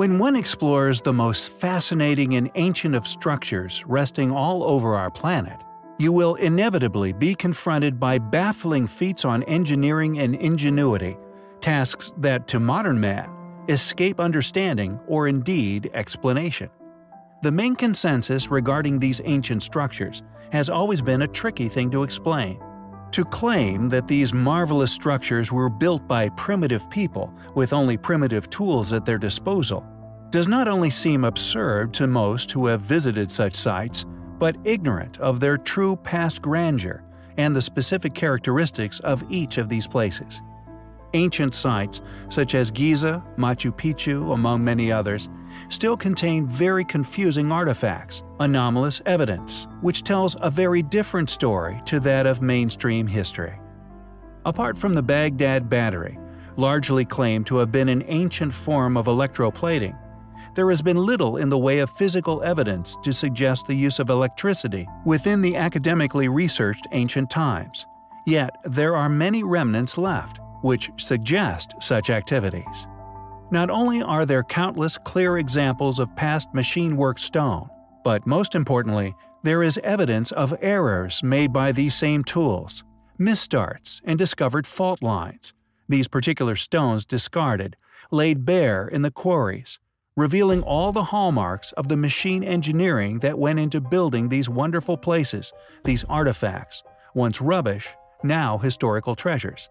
When one explores the most fascinating and ancient of structures resting all over our planet, you will inevitably be confronted by baffling feats on engineering and ingenuity, tasks that to modern man escape understanding or indeed explanation. The main consensus regarding these ancient structures has always been a tricky thing to explain. To claim that these marvelous structures were built by primitive people with only primitive tools at their disposal does not only seem absurd to most who have visited such sites, but ignorant of their true past grandeur and the specific characteristics of each of these places. Ancient sites, such as Giza, Machu Picchu, among many others, still contain very confusing artifacts, anomalous evidence, which tells a very different story to that of mainstream history. Apart from the Baghdad Battery, largely claimed to have been an ancient form of electroplating, there has been little in the way of physical evidence to suggest the use of electricity within the academically researched ancient times. Yet, there are many remnants left, which suggest such activities. Not only are there countless clear examples of past machine work stone, but most importantly, there is evidence of errors made by these same tools, misstarts, and discovered fault lines. These particular stones discarded, laid bare in the quarries, revealing all the hallmarks of the machine engineering that went into building these wonderful places, these artifacts, once rubbish, now historical treasures.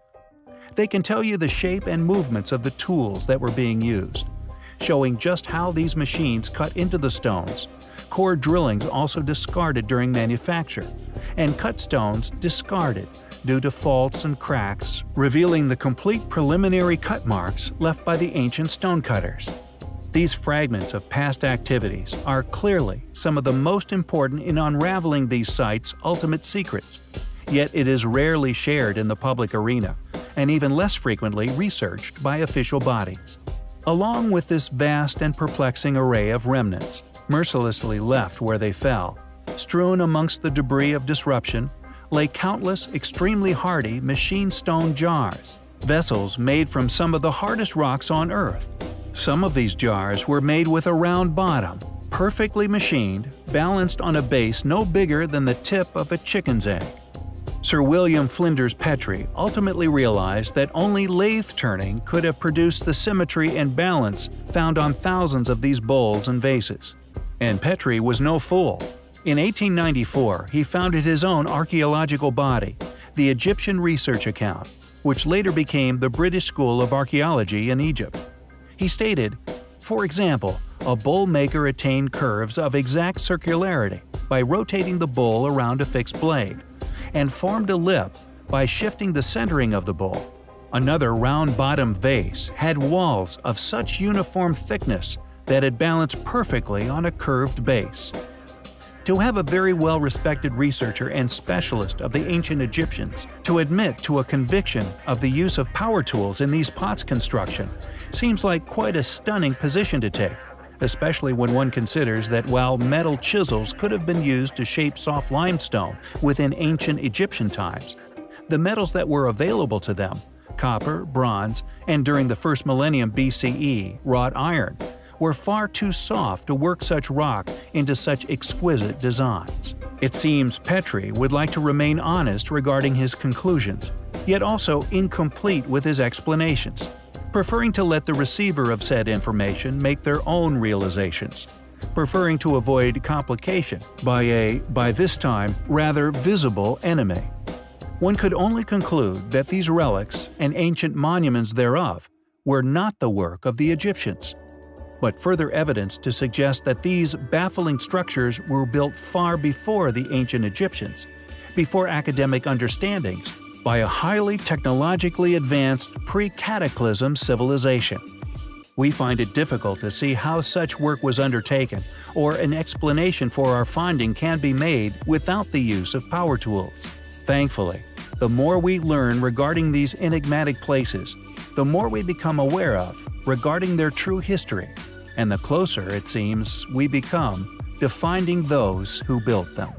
They can tell you the shape and movements of the tools that were being used, showing just how these machines cut into the stones, core drillings also discarded during manufacture, and cut stones discarded due to faults and cracks, revealing the complete preliminary cut marks left by the ancient stonecutters. These fragments of past activities are clearly some of the most important in unraveling these sites' ultimate secrets, yet it is rarely shared in the public arena, and even less frequently researched by official bodies. Along with this vast and perplexing array of remnants, mercilessly left where they fell, strewn amongst the debris of disruption, lay countless extremely hardy machine stone jars, vessels made from some of the hardest rocks on Earth, some of these jars were made with a round bottom, perfectly machined, balanced on a base no bigger than the tip of a chicken's egg. Sir William Flinders Petrie ultimately realized that only lathe turning could have produced the symmetry and balance found on thousands of these bowls and vases. And Petrie was no fool. In 1894, he founded his own archaeological body, the Egyptian Research Account, which later became the British School of Archaeology in Egypt. He stated, For example, a bowl maker attained curves of exact circularity by rotating the bowl around a fixed blade, and formed a lip by shifting the centering of the bowl. Another round-bottomed vase had walls of such uniform thickness that it balanced perfectly on a curved base. To have a very well-respected researcher and specialist of the ancient Egyptians to admit to a conviction of the use of power tools in these pots construction seems like quite a stunning position to take, especially when one considers that while metal chisels could have been used to shape soft limestone within ancient Egyptian times, the metals that were available to them copper, bronze, and during the first millennium BCE, wrought iron were far too soft to work such rock into such exquisite designs. It seems Petrie would like to remain honest regarding his conclusions, yet also incomplete with his explanations preferring to let the receiver of said information make their own realizations, preferring to avoid complication by a, by this time, rather visible enemy. One could only conclude that these relics and ancient monuments thereof were not the work of the Egyptians, but further evidence to suggest that these baffling structures were built far before the ancient Egyptians, before academic understandings by a highly technologically advanced pre-cataclysm civilization. We find it difficult to see how such work was undertaken, or an explanation for our finding can be made without the use of power tools. Thankfully, the more we learn regarding these enigmatic places, the more we become aware of regarding their true history, and the closer, it seems, we become to finding those who built them.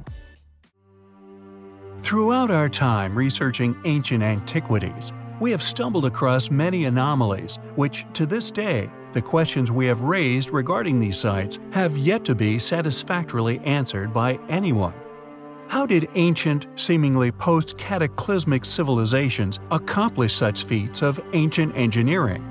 Throughout our time researching ancient antiquities, we have stumbled across many anomalies which, to this day, The questions we have raised regarding these sites have yet to be satisfactorily answered by anyone. How did ancient, seemingly post cataclysmic civilizations accomplish such feats of ancient engineering?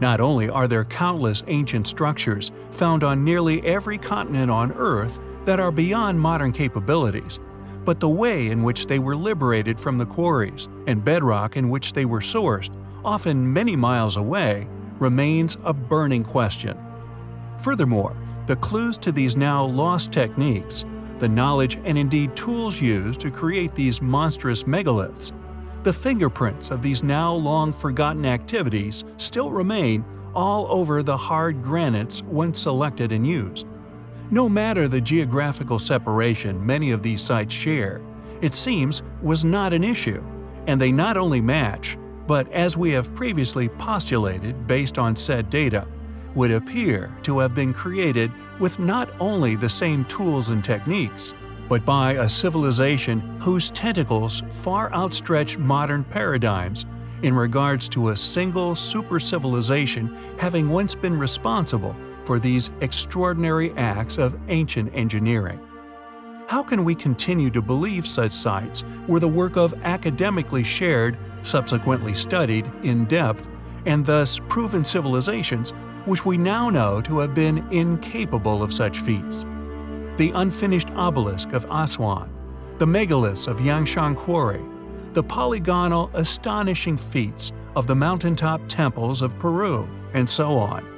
Not only are there countless ancient structures found on nearly every continent on Earth that are beyond modern capabilities, but the way in which they were liberated from the quarries and bedrock in which they were sourced, often many miles away, remains a burning question. Furthermore, the clues to these now lost techniques, the knowledge and indeed tools used to create these monstrous megaliths, the fingerprints of these now long forgotten activities still remain all over the hard granites once selected and used. No matter the geographical separation many of these sites share, it seems was not an issue, and they not only match, but as we have previously postulated based on said data, would appear to have been created with not only the same tools and techniques, but by a civilization whose tentacles far outstretch modern paradigms in regards to a single super civilization having once been responsible for these extraordinary acts of ancient engineering. How can we continue to believe such sites were the work of academically shared, subsequently studied in depth, and thus proven civilizations which we now know to have been incapable of such feats? The unfinished obelisk of Aswan, the megaliths of Yangshan Quarry, the polygonal, astonishing feats of the mountaintop temples of Peru, and so on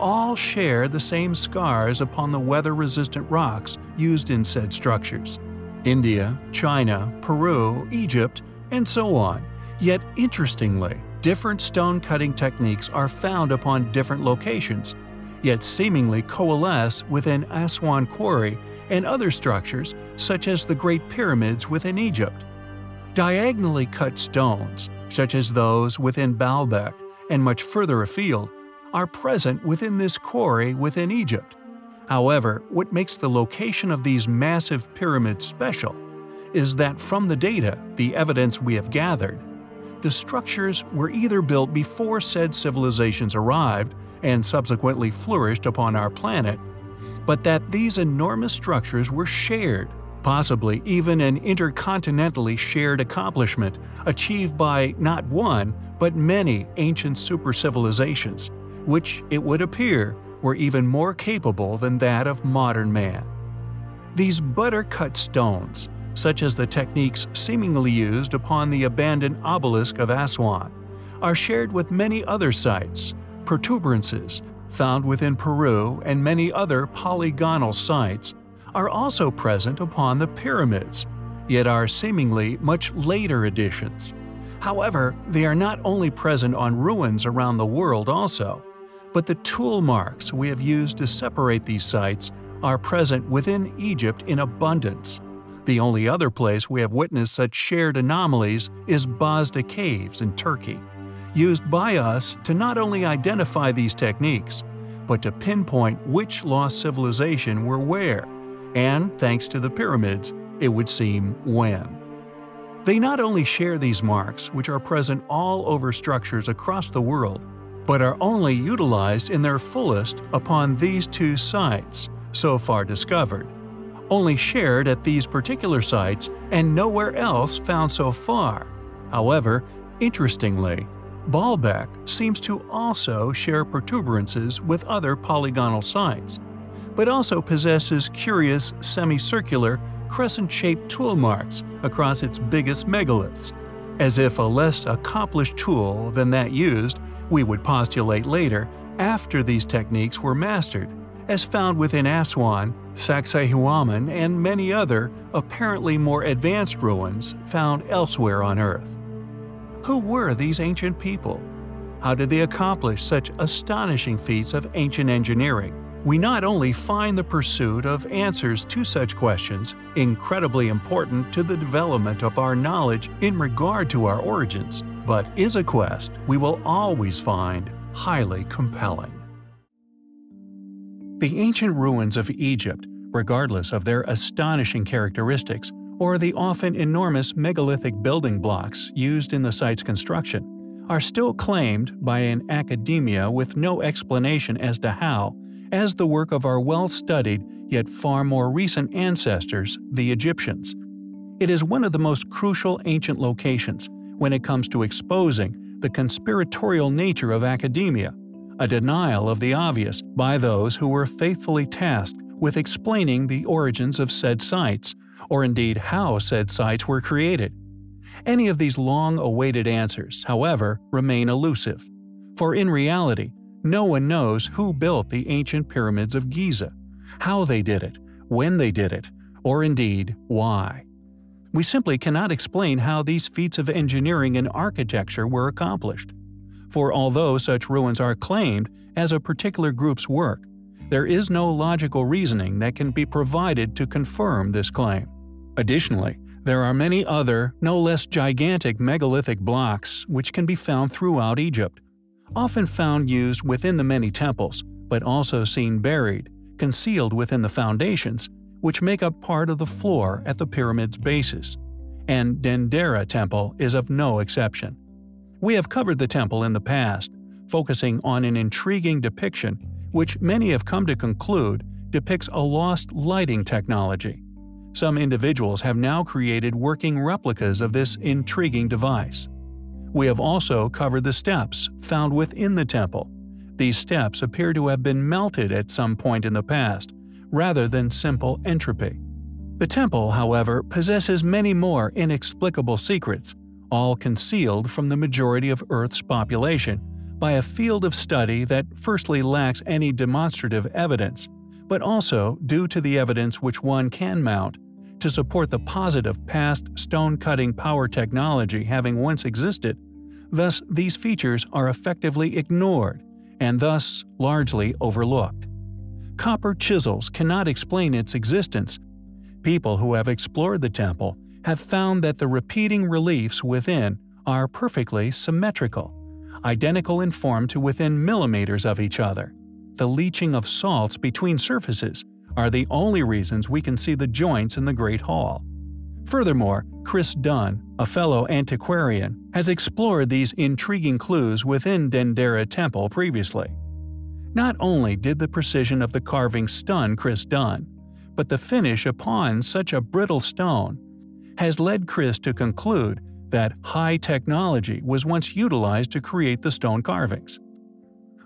all share the same scars upon the weather-resistant rocks used in said structures. India, China, Peru, Egypt, and so on. Yet interestingly, different stone cutting techniques are found upon different locations, yet seemingly coalesce within Aswan Quarry and other structures such as the Great Pyramids within Egypt. Diagonally cut stones, such as those within Baalbek and much further afield, are present within this quarry within Egypt. However, what makes the location of these massive pyramids special is that from the data, the evidence we have gathered, the structures were either built before said civilizations arrived and subsequently flourished upon our planet, but that these enormous structures were shared, possibly even an intercontinentally shared accomplishment achieved by not one, but many ancient super civilizations which, it would appear, were even more capable than that of modern man. These butter-cut stones, such as the techniques seemingly used upon the abandoned obelisk of Aswan, are shared with many other sites, protuberances found within Peru and many other polygonal sites, are also present upon the pyramids, yet are seemingly much later additions. However, they are not only present on ruins around the world also, but the tool marks we have used to separate these sites are present within Egypt in abundance. The only other place we have witnessed such shared anomalies is Bazda Caves in Turkey, used by us to not only identify these techniques, but to pinpoint which lost civilization were where, and thanks to the pyramids, it would seem when. They not only share these marks, which are present all over structures across the world, but are only utilized in their fullest upon these two sites, so far discovered, only shared at these particular sites and nowhere else found so far. However, interestingly, Baalbek seems to also share protuberances with other polygonal sites, but also possesses curious semicircular, crescent-shaped tool marks across its biggest megaliths, as if a less accomplished tool than that used we would postulate later, after these techniques were mastered, as found within Aswan, Sacsayhuaman, and many other, apparently more advanced ruins found elsewhere on Earth. Who were these ancient people? How did they accomplish such astonishing feats of ancient engineering? We not only find the pursuit of answers to such questions incredibly important to the development of our knowledge in regard to our origins, but is a quest we will always find highly compelling. The ancient ruins of Egypt, regardless of their astonishing characteristics or the often enormous megalithic building blocks used in the site's construction, are still claimed by an academia with no explanation as to how, as the work of our well studied yet far more recent ancestors, the Egyptians. It is one of the most crucial ancient locations when it comes to exposing the conspiratorial nature of academia, a denial of the obvious by those who were faithfully tasked with explaining the origins of said sites, or indeed how said sites were created. Any of these long awaited answers, however, remain elusive. For in reality, no one knows who built the ancient pyramids of Giza, how they did it, when they did it, or indeed why. We simply cannot explain how these feats of engineering and architecture were accomplished. For although such ruins are claimed as a particular group's work, there is no logical reasoning that can be provided to confirm this claim. Additionally, there are many other, no less gigantic megalithic blocks which can be found throughout Egypt, often found used within the many temples, but also seen buried, concealed within the foundations, which make up part of the floor at the pyramid's bases. And Dendera Temple is of no exception. We have covered the temple in the past, focusing on an intriguing depiction which many have come to conclude depicts a lost lighting technology. Some individuals have now created working replicas of this intriguing device. We have also covered the steps found within the temple. These steps appear to have been melted at some point in the past, rather than simple entropy. The temple, however, possesses many more inexplicable secrets, all concealed from the majority of Earth's population by a field of study that firstly lacks any demonstrative evidence, but also due to the evidence which one can mount to support the positive past stone-cutting power technology having once existed, thus these features are effectively ignored and thus largely overlooked. Copper chisels cannot explain its existence. People who have explored the temple have found that the repeating reliefs within are perfectly symmetrical, identical in form to within millimeters of each other. The leaching of salts between surfaces are the only reasons we can see the joints in the Great Hall. Furthermore, Chris Dunn, a fellow antiquarian, has explored these intriguing clues within Dendera Temple previously. Not only did the precision of the carving stun Chris Dunn, but the finish upon such a brittle stone has led Chris to conclude that high technology was once utilized to create the stone carvings.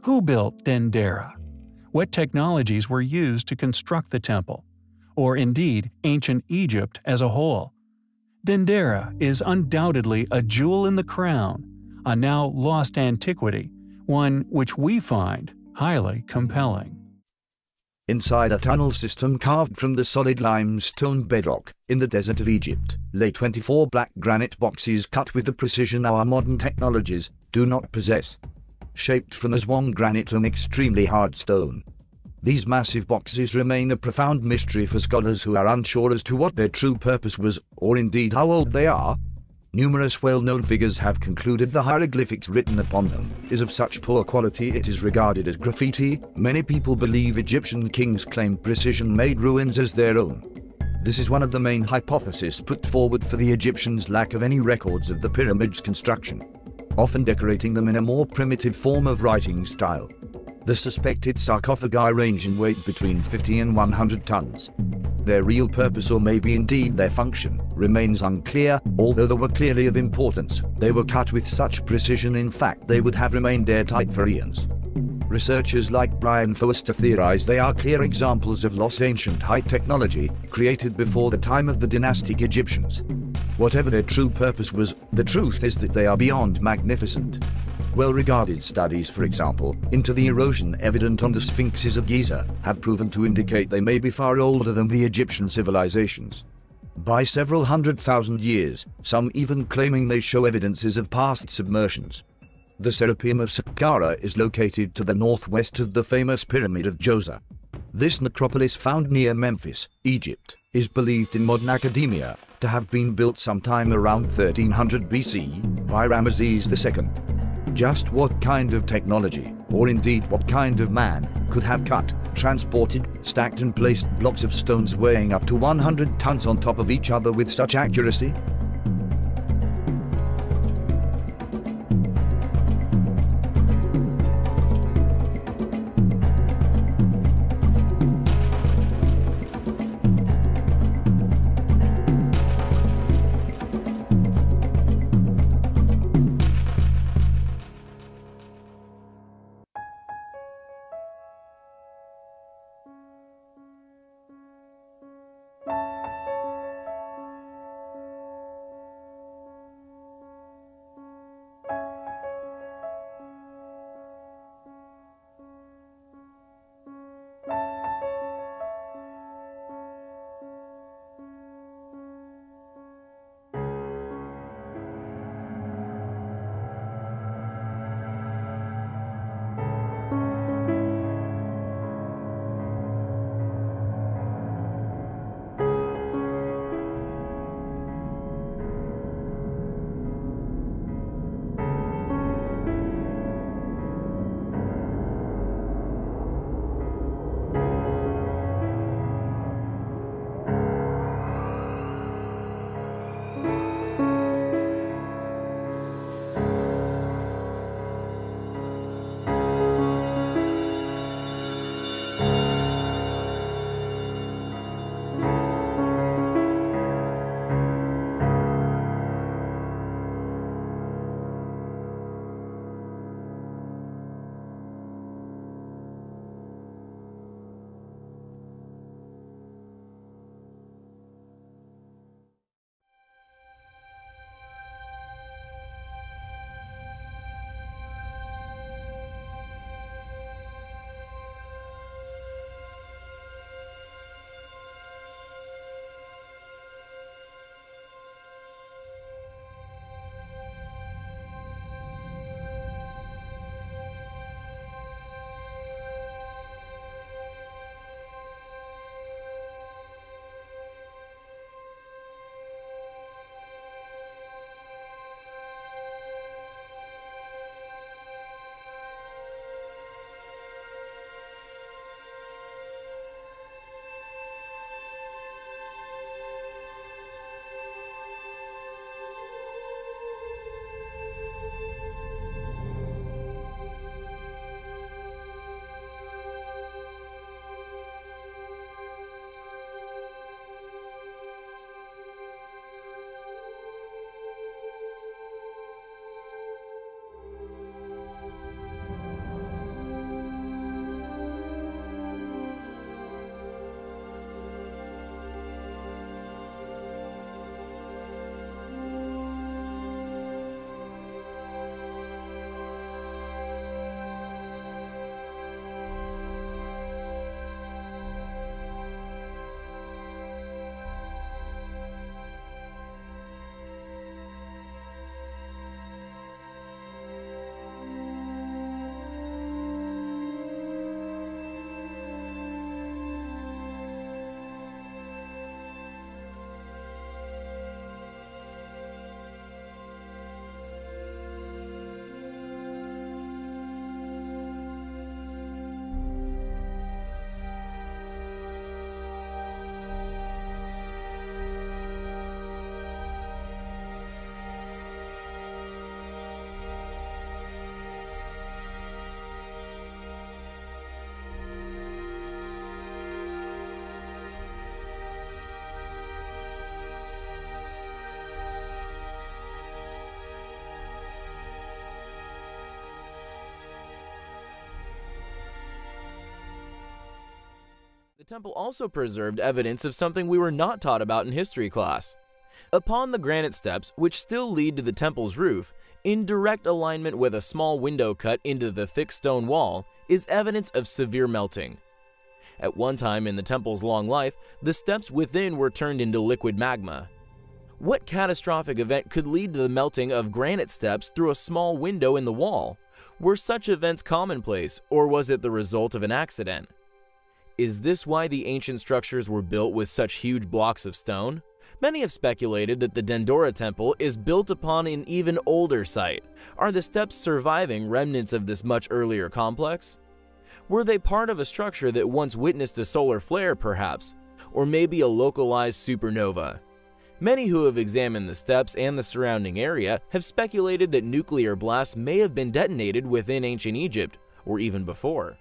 Who built Dendera? What technologies were used to construct the temple, or indeed ancient Egypt as a whole. Dendera is undoubtedly a jewel in the crown, a now lost antiquity, one which we find highly compelling. Inside a tunnel system carved from the solid limestone bedrock, in the desert of Egypt, lay 24 black granite boxes cut with the precision our modern technologies do not possess shaped from Aswan granite and extremely hard stone. These massive boxes remain a profound mystery for scholars who are unsure as to what their true purpose was, or indeed how old they are. Numerous well-known figures have concluded the hieroglyphics written upon them is of such poor quality it is regarded as graffiti. Many people believe Egyptian kings claimed precision-made ruins as their own. This is one of the main hypotheses put forward for the Egyptians' lack of any records of the pyramid's construction often decorating them in a more primitive form of writing style. The suspected sarcophagi range in weight between 50 and 100 tons. Their real purpose or maybe indeed their function remains unclear, although they were clearly of importance. They were cut with such precision in fact they would have remained airtight for eons. Researchers like Brian Foerster theorize they are clear examples of lost ancient high technology, created before the time of the dynastic Egyptians. Whatever their true purpose was, the truth is that they are beyond magnificent. Well-regarded studies, for example, into the erosion evident on the sphinxes of Giza, have proven to indicate they may be far older than the Egyptian civilizations. By several hundred thousand years, some even claiming they show evidences of past submersions. The Serapeum of Saqqara is located to the northwest of the famous Pyramid of Djoser. This necropolis found near Memphis, Egypt, is believed in modern academia to have been built sometime around 1300 BC by Ramesses II. Just what kind of technology, or indeed what kind of man, could have cut, transported, stacked and placed blocks of stones weighing up to 100 tons on top of each other with such accuracy? Temple also preserved evidence of something we were not taught about in history class. Upon the granite steps, which still lead to the temple's roof, in direct alignment with a small window cut into the thick stone wall, is evidence of severe melting. At one time in the temple's long life, the steps within were turned into liquid magma. What catastrophic event could lead to the melting of granite steps through a small window in the wall? Were such events commonplace, or was it the result of an accident? Is this why the ancient structures were built with such huge blocks of stone? Many have speculated that the Dendera Temple is built upon an even older site. Are the steps surviving remnants of this much earlier complex? Were they part of a structure that once witnessed a solar flare, perhaps? Or maybe a localized supernova? Many who have examined the steps and the surrounding area have speculated that nuclear blasts may have been detonated within ancient Egypt, or even before.